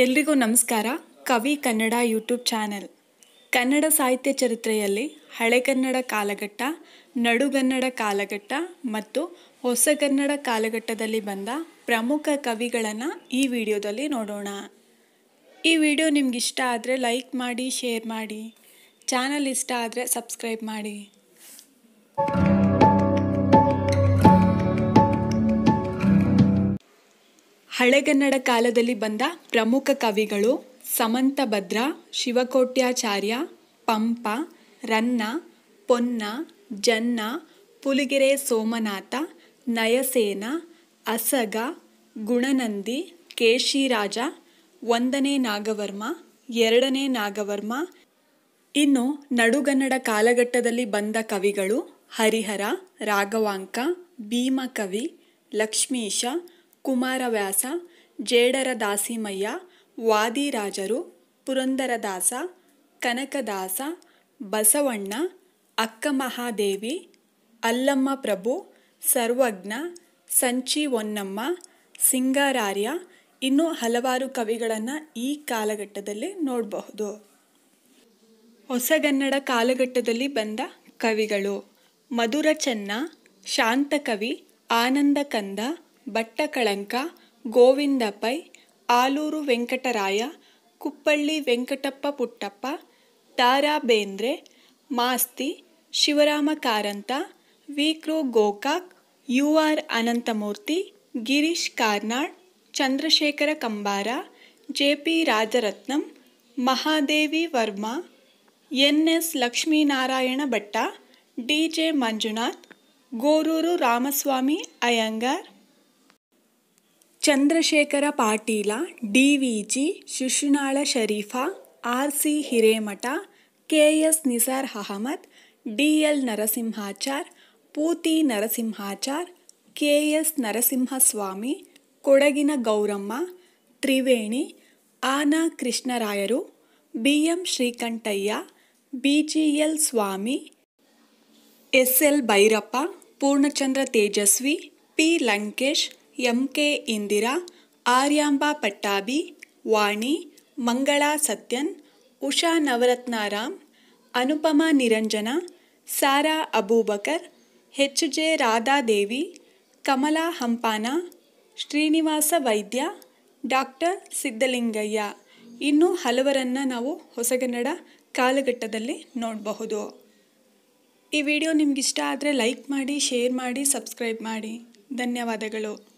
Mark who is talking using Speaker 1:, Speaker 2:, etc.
Speaker 1: ಎಲ್ರಿಗೂ ನಮಸ್ಕಾರ. ಕವಿ ಕನ್ನಡ ಯೂಟ್ಯೂಬ್ ಚಾನೆಲ್. ಕನ್ನಡ ಸಾಹಿತ್ಯ ಚರಿತ್ರೆಯಲ್ಲಿ ಹಳೆಗನ್ನಡ ಕಾಲಘಟ್ಟ ನಡುಗನ್ನಡ ಕಾಲಘಟ್ಟ ಮತ್ತು ಹೊಸಗನ್ನಡ ಕಾಲಘಟ್ಟದಲ್ಲಿ ಬಂದ ಪ್ರಮುಖ ಕವಿಗಳನ್ನು ಈ ವಿಡಿಯೋದಲ್ಲಿ ನೋಡೋಣ. ಈ ವಿಡಿಯೋ ನಿಮ್ಗೆ ಇಷ್ಟ ಆದರೆ ಲೈಕ್ ಮಾಡಿ, ಶೇರ್ ಮಾಡಿ. ಚಾನಲ್ ಇಷ್ಟ ಆದರೆ ಸಬ್ಸ್ಕ್ರೈಬ್ ಮಾಡಿ. ಹಳೆಗನ್ನಡ ಕಾಲದಲ್ಲಿ ಬಂದ ಪ್ರಮುಖ ಕವಿಗಳು ಸಮಂತಭದ್ರ ಶಿವಕೋಟ್ಯಾಚಾರ್ಯ, ಪಂಪ, ರನ್ನ, ಪೊನ್ನ, ಜನ್ನ, ಪುಲಿಗೆರೆ ಸೋಮನಾಥ, ನಯಸೇನ, ಅಸಗ, ಗುಣನಂದಿ, ಕೇಶಿರಾಜ, ಒಂದನೇ ನಾಗವರ್ಮ, ಎರಡನೇ ನಾಗವರ್ಮ. ಇನ್ನು ನಡುಗನ್ನಡ ಕಾಲಘಟ್ಟದಲ್ಲಿ ಬಂದ ಕವಿಗಳು ಹರಿಹರ, ರಾಘವಾಂಕ, ಭೀಮಕವಿ, ಲಕ್ಷ್ಮೀಶ ಕುಮಾರವ್ಯಾಸ ಜೇಡರ ದಾಸಿಮಯ್ಯ ವಾದಿರಾಜರು, ಪುರಂದರದಾಸ, ಕನಕದಾಸ, ಬಸವಣ್ಣ, ಅಕ್ಕಮಹಾದೇವಿ ಅಲ್ಲಮ್ಮ ಪ್ರಭು ಸರ್ವಜ್ಞ ಸಂಚಿ ಹೊನ್ನಮ್ಮ ಸಿಂಗಾರಾರ್ಯ ಇನ್ನೂ ಹಲವಾರು ಕವಿಗಳನ್ನು ಈ ಕಾಲಘಟ್ಟದಲ್ಲಿ ನೋಡಬಹುದು. ಹೊಸಗನ್ನಡ ಕಾಲಘಟ್ಟದಲ್ಲಿ ಬಂದ ಕವಿಗಳು ಮಧುರ ಚೆನ್ನ ಶಾಂತಕವಿ, ಆನಂದಕಂದ ಭಟ್ಟಕಳಂಕ ಗೋವಿಂದ ಪೈ ಆಲೂರು ವೆಂಕಟರಾಯ, ಕುಪ್ಪಳ್ಳಿ ವೆಂಕಟಪ್ಪ ಪುಟ್ಟಪ್ಪ ತಾರಾ Bendre Masti Shivarama Karanta V Gokak U R Ananthamurthy, Girish Karnad, Chandrashekhara Kambara J P Rajaratnam, Mahadevi Varma N S Lakshminarayana Bhatta, D J Manjunath, Goruru Ramaswamy Iyengar Chandrashekhara Patila D V G Shishunala Sharifa R C Hiremath K S Nisar Ahmed D L Narasimhachar, Puthi Narasimhachar K S Narasimhaswamy, ಕೊಡಗಿನ ಗೌರಮ್ಮ, ತ್ರಿವೇಣಿ, ಆನ ಕೃಷ್ಣರಾಯರು B M Srikantaiah B G L Swamy S L Bhyrappa, Poornachandra Tejasvi, P. Lankesh M K Indira, Aryamba Pattabhi, Vani, Mangala Satyan, Usha Navaratnaram, Anupama Niranjana, Sara Abubakar, H J Radhadevi, Kamala Hampana, Srinivasa Vaidya, doctor Siddalingaiah. ಇನ್ನೂ ಹಲವರನ್ನು ನಾವು ಹೊಸಗನ್ನಡ ಕಾಲಘಟ್ಟದಲ್ಲಿ ನೋಡಬಹುದು. ಈ video ನಿಮಗಿಷ್ಟ ಆದರೆ like ಮಾಡಿ, share ಮಾಡಿ, subscribe ಮಾಡಿ. ಧನ್ಯವಾದಗಳು.